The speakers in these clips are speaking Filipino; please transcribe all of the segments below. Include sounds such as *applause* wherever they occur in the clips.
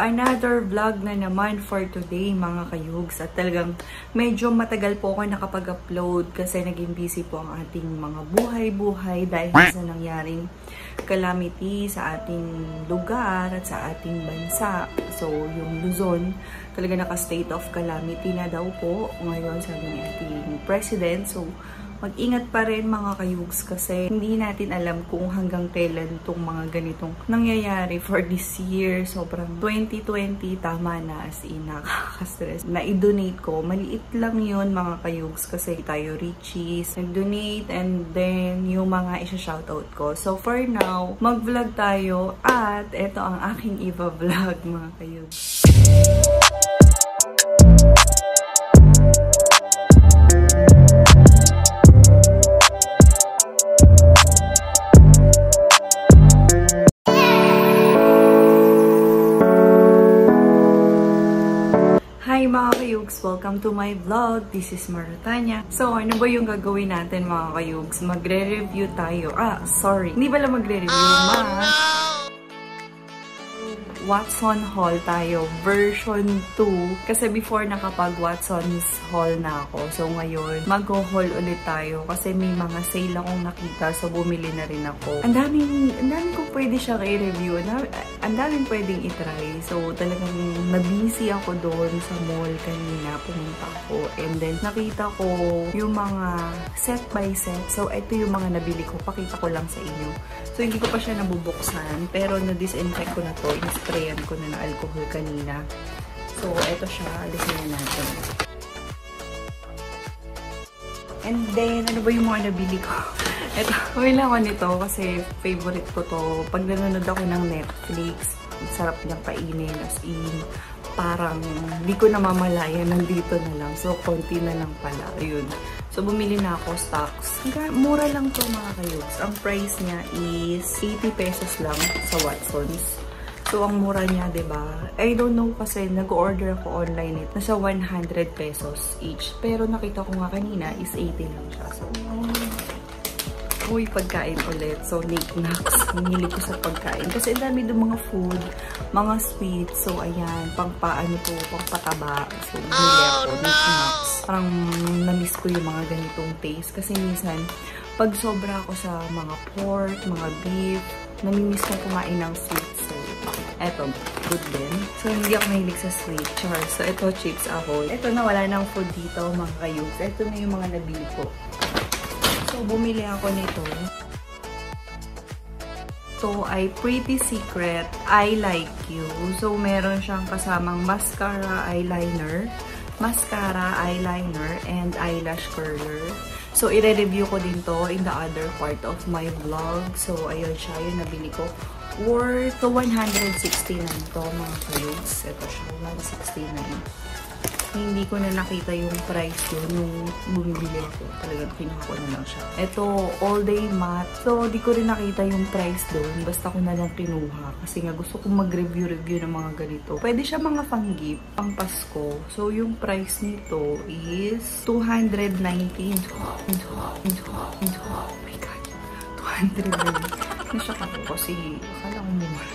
another vlog na naman for today mga kayugs. At talagang medyo matagal po ako nakapag-upload kasi naging busy po ang ating mga buhay-buhay dahil sa nangyaring calamity sa ating lugar at sa ating bansa. So, yung Luzon, talaga naka-state of calamity na daw po ngayon sa ating president. So, mag-ingat pa rin mga kayugs kasi hindi natin alam kung hanggang kailan itong mga ganitong nangyayari for this year. Sobrang 2020 tama na as in nakaka-stress. Na-donate ko, maliit lang yun mga kayugs kasi tayo richies. Nag-donate and then yung mga isa-shoutout ko. So for now, mag-vlog tayo at ito ang aking iba-vlog mga kayugs. Hi mga kayugs! Welcome to my vlog. This is Maratanya. So, ano ba yung gagawin natin mga kayugs? Magre-review tayo. Ah, sorry. Hindi pala magre-review, oh, ma. Watson Hall tayo, version 2. Kasi before nakapag Watson's Hall na ako. So ngayon, mag-haul ulit tayo kasi may mga sale akong nakita. So bumili na rin ako. Ang daming, ang daming kong pwede siya i-review. Ang daming pwedeng itry. So talagang nabisi ako doon sa mall kanina. Pumunta ako. And then nakita ko yung mga set by set. So ito yung mga nabili ko. Pakita ko lang sa inyo. So hindi ko pa siya nabubuksan. Pero na-disinfect ko na to. In-spray sprayan ko na alcohol kanina. So, ito siya. Alisin na natin. And then, ano ba yung mga nabili ko? *laughs* Ito, may lang ako nito kasi favorite ko to. Pag nanonood ako ng Netflix, sarap niyang kainin. As in, parang hindi ko namamalayan. Nandito na lang. So, konti na lang pala. Ayun. So, bumili na ako stocks. Mura lang to mga kayugs. Ang price niya is 80 pesos lang sa Watson's. So, ang mura niya, ba diba? I don't know kasi nag-order ako online it. Nasa 100 pesos each. Pero nakita ko nga kanina is 80 lang siya. So, uy, pagkain ulit. So, knickknacks. *laughs* Hinili ko sa pagkain. Kasi dami doon mga food, mga sweets. So, ayan, pang paano to, pang pataba. So, bumili ako, knickknacks. Parang na-miss ko yung mga ganitong taste. Kasi minsan, pag sobra ako sa mga pork, mga beef, namimiss ko kumain ng sweets. Eto, good din. So, hindi ako mahilig sa sweet. Char. So, ito, chips ako. Ito na, wala nang food dito, mga kayugs. Ito na yung mga nabili ko. So, bumili ako nito. So, ay Pretty Secret I Like You. So, meron siyang kasamang mascara, eyeliner, mascara, eyeliner, and eyelash curler. So, i-review ko din to in the other part of my vlog. So, ayun siya, yung nabili ko. Worth 169 to mga kayugs. Ito siya, 169 hindi ko na nakita yung price yun nung bumibili ako. Talagang kinuha ko na lang siya. Ito, all day matte. So, di ko rin nakita yung price doon. Basta ko na lang kinuha. Kasi nga gusto kong mag-review-review ng mga ganito. Pwede siya mga pang-gift, pang Pasko. So, yung price nito is 219. Oh, my God. 219. Nashock ako kasi akala ko mura.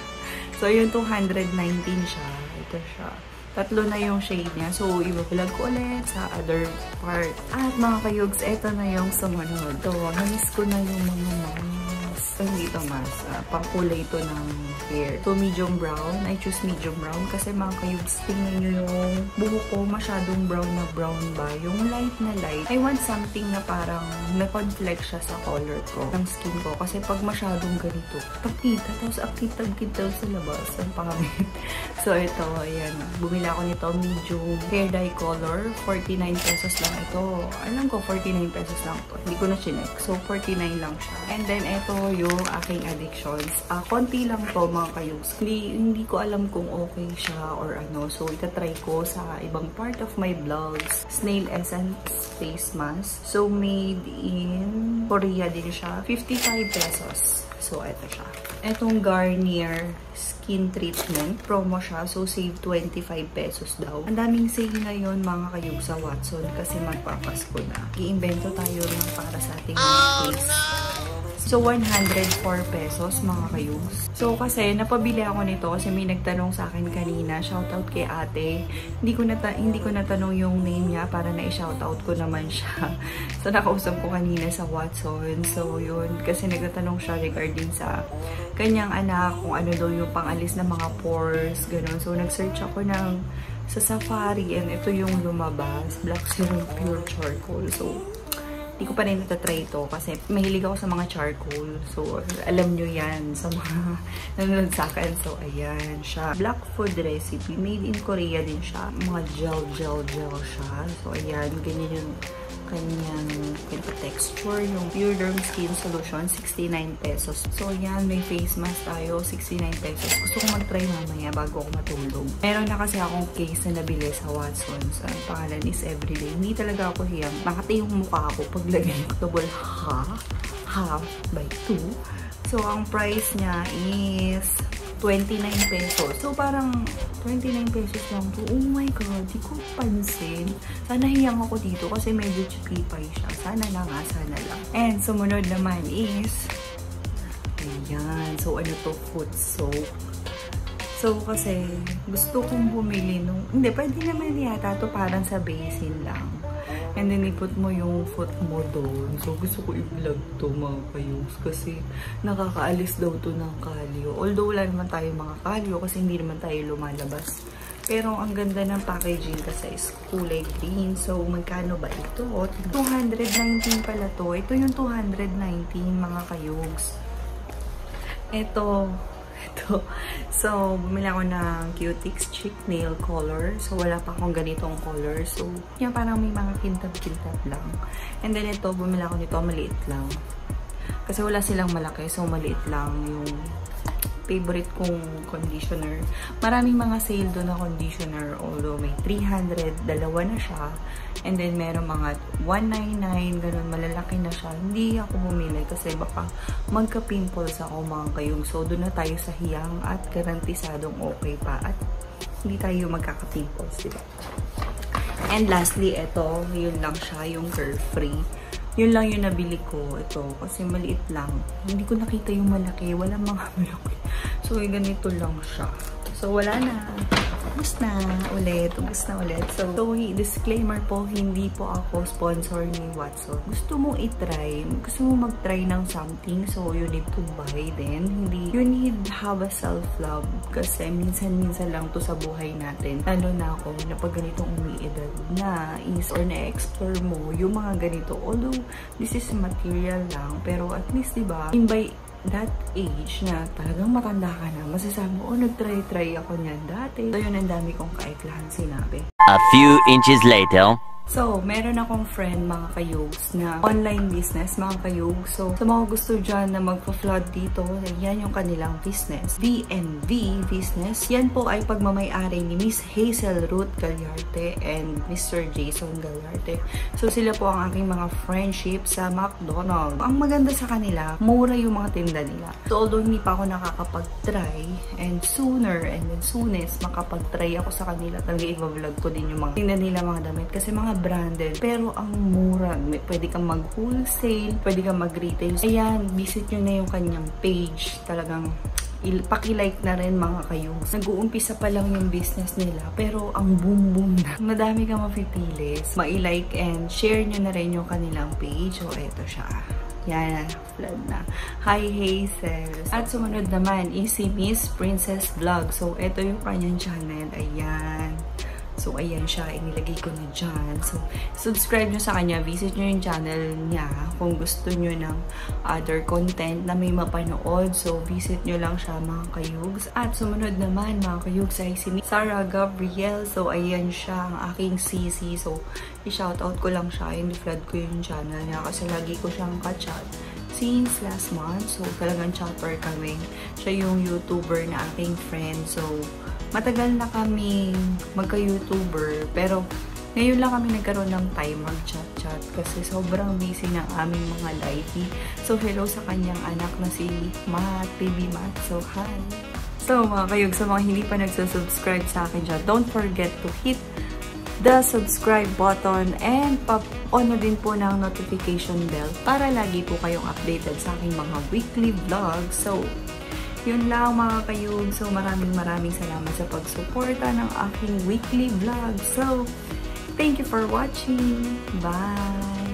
So, yung 219 siya. Ito siya. Tatlo na yung shade niya. So, i-vlog ko ulit sa other part. At mga kayugs, eto na yung sumunod. So, namiss ko na yung mga mas. Hindi ito mas. Uh, pangkulay ito ng hair. So, medium brown. I choose medium brown kasi mga kayugs, tingnan nyo yung buhok ko masyadong brown na brown ba. Yung light na light. I want something na parang na-conflict siya sa color ko ng skin ko. Kasi pag masyadong ganito, pagkita, tapos akit-agkit sa labas. Ang pangit. *laughs* so, ito, ayan. Bumili ako nito, medium hair dye color. 49 pesos lang ito. Alam ko, 49 pesos lang to. Hindi ko na chinek. So, 49 lang siya. And then, ito yung aking addictions. Uh, konti lang to mga kayugs. Hindi, hindi ko alam kung okay siya or ano. So, itatry ko sa ibang part of my vlogs. Snail Essence Face Mask. So, made in Korea din siya. 55 pesos. So, ito siya. Etong Garnier skin treatment. Promo siya. So, save 25 pesos daw. Ang daming sale ngayon mga kayog sa Watson kasi magpapasko na. Iimbento tayo ng para sa ating oh, face. No! So, 104 pesos mga kayugs. So, kasi napabili ako nito kasi may nagtanong sa akin kanina. Shoutout kay ate. Hindi ko, nata hindi ko natanong yung name niya para na-shoutout ko naman siya. *laughs* So, nakausap ko kanina sa Watson. So, yun. Kasi nagtatanong siya regarding sa kanyang anak kung ano daw yung pangalis ng mga pores. Ganun. So, nag-search ako ng sa Safari and ito yung lumabas. Black Serum Pure Charcoal. So, hindi ko pa rin natatry ito kasi mahilig ako sa mga charcoal. So, alam nyo yan sa mga *laughs* nanonood sa akin. So, ayan siya. Black food recipe. Made in Korea din siya. Mga gel, gel, gel siya. So, ayan. Ganyan yung kanyang texture. Yung Pure Derm Skin Solution, 69 pesos. So, yan. May face mask tayo, 69 pesos. Gusto ko mag-try mamaya bago ako matulog. Meron na kasi akong case na nabili sa Watson's. Ang pangalan is Everyday. Hindi talaga ako hiyang. Nakati yung mukha ko paglagay ng double half, half by 2. So, ang price niya is 29 pesos. So, parang 29 pesos lang to. Oh my God, di ko pansin. Sana hiyang ako dito kasi medyo chipipay siya. Sana na nga, sana lang. And sumunod naman is, ayan. So, ano to? Foot soap. So, kasi gusto kong bumili nung, hindi, pwede naman yata to parang sa basin lang. And then, iput mo yung foot mo doon. So, gusto ko i-vlog to mga kayos. Kasi, nakakaalis daw to ng kalyo. Although, wala naman tayo mga kalyo kasi hindi naman tayo lumalabas. Pero, ang ganda ng packaging kasi is kulay green. So, magkano ba ito? 219 pala to. Ito yung 219 mga kayogs. Ito, ito. *laughs* So, bumili ako ng Cutix Chick Nail Color. So, wala pa akong ganitong color. So, yan parang may mga kintab-kintab lang. And then, ito, bumili ako nito, maliit lang. Kasi wala silang malaki. So, maliit lang yung favorite kong conditioner. Maraming mga sale doon na conditioner. Although may 300, dalawa na siya. And then meron mga 199, ganun, malalaki na siya. Hindi ako bumili kasi baka magka-pimples ako mga kayong. So doon na tayo sa hiyang at garantisadong okay pa. At hindi tayo magkaka-pimples, diba? And lastly, ito, yun lang siya, yung curve-free. Yun lang yung nabili ko. Ito, kasi maliit lang. Hindi ko nakita yung malaki. Walang mga *laughs* malaki. So, ganito lang siya. So, wala na. Ubus na ulit. Ubus na ulit. So, so, disclaimer po, hindi po ako sponsor ni Watson. Gusto mo itry, gusto mo mag-try ng something, so you need to buy then. Hindi, you need have a self-love. Kasi minsan-minsan lang to sa buhay natin. Lalo na ako, na pag ganitong umiidad na is or na-explore mo yung mga ganito. Although, this is material lang, pero at least, diba, in by that age na talagang matanda ka na, masasabi mo, oh, nag-try-try ako niyan dati. So, yun ang dami kong kaiklahan sinabi. A few inches later. So, meron akong friend, mga kayugs, na online business, mga kayugs. So, sa mga gusto dyan na magpa-flood dito, yan yung kanilang business. DNV business. Yan po ay pagmamayari ni Miss Hazel Ruth Galyarte and Mr. Jason Galyarte. So, sila po ang aking mga friendship sa McDonald's. Ang maganda sa kanila, mura yung mga tinda nila. So, although hindi pa ako nakakapag-try, and sooner and then soonest, makapag-try ako sa kanila, talaga i-vlog ko din yung mga tinda nila mga damit. Kasi mga branded. Pero ang mura. Pwede kang mag-wholesale, pwede kang mag-retail. Ayan, visit nyo na yung kanyang page. Talagang pakilike na rin mga kayo. Nag-uumpisa pa lang yung business nila, pero ang boom-boom na. *laughs* Madami kang mapipili. Ma-like and share nyo na rin yung kanilang page. O, eto siya. Yan, flood na. Hi, Hazel. At sumunod naman is si Miss Princess Vlog. So, ito yung kanyang channel. Ayan. So, ayan siya. Inilagay ko na dyan. So, subscribe nyo sa kanya. Visit nyo yung channel niya kung gusto nyo ng other content na may mapanood. So, visit nyo lang siya mga kayugs. At sumunod naman mga kayugs ay si Sarah Gabriel. So, ayan siya ang aking CC. So, i-shoutout ko lang siya. In-flood ko yung channel niya kasi lagi ko siyang kachat since last month. So, talagang chopper kami. Siya yung YouTuber na aking friend. So, matagal na kami magka-YouTuber, pero ngayon lang kami nagkaroon ng time mag-chat-chat kasi sobrang busy ng aming mga lifey. So, hello sa kanyang anak na si Matt, Baby Matt. So, hi! So, mga kayog, sa mga hindi pa nagsusubscribe sa akin dyan, don't forget to hit the subscribe button and pa-on na din po ng notification bell para lagi po kayong updated sa aking mga weekly vlogs. So, yun lang mga kayug. So, maraming maraming salamat sa pagsuporta ng aking weekly vlog. So, thank you for watching. Bye!